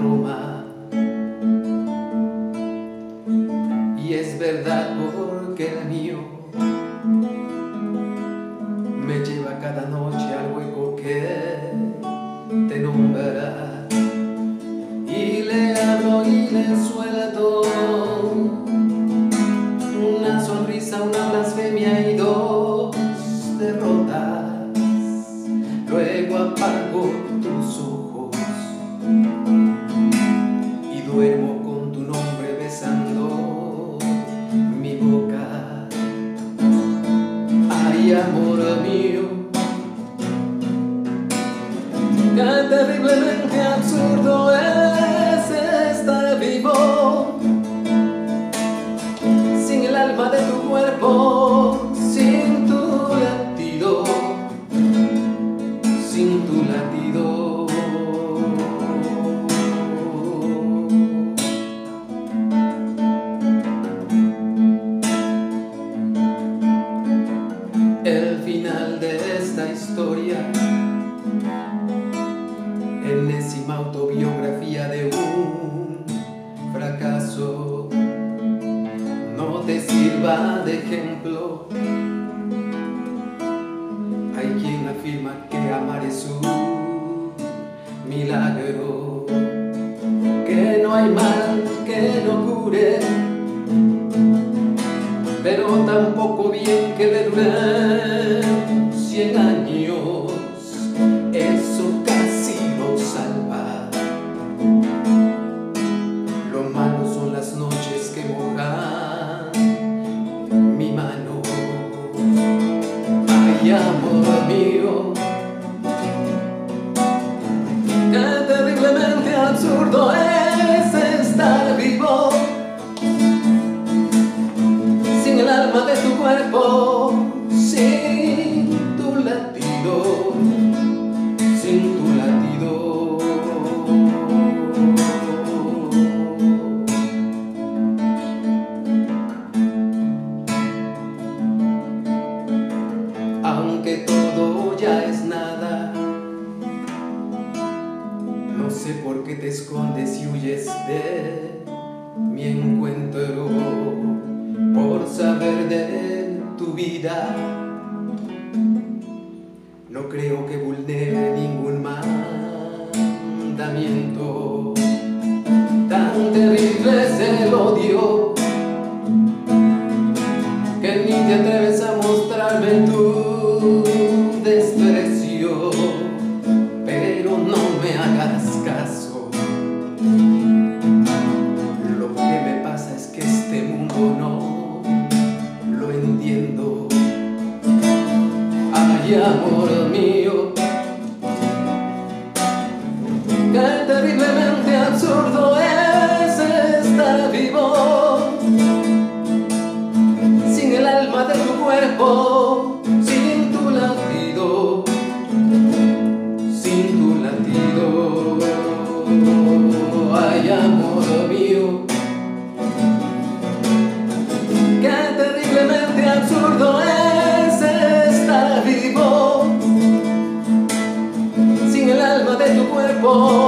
Roma. Y es verdad porque el mío me lleva cada noche al hueco que te nombrará. Y le hablo y le suelto amor mío, qué terriblemente absurdo es enésima autobiografía de un fracaso, no te sirva de ejemplo. Hay quien afirma que amar es un milagro, que no hay mal que no cure pero tampoco bien que le dure cien años, absurdo es estar vivo sin el alma de tu cuerpo, sin tu latido, sin tu latido. Aunque todo ya es nada, qué te escondes y huyes de mi encuentro por saber de tu vida. No creo que vulnere ningún mandamiento. Tan terrible es el odio no lo entiendo. Ay, amor mío, qué terriblemente absurdo es estar vivo sin el alma de tu cuerpo, sin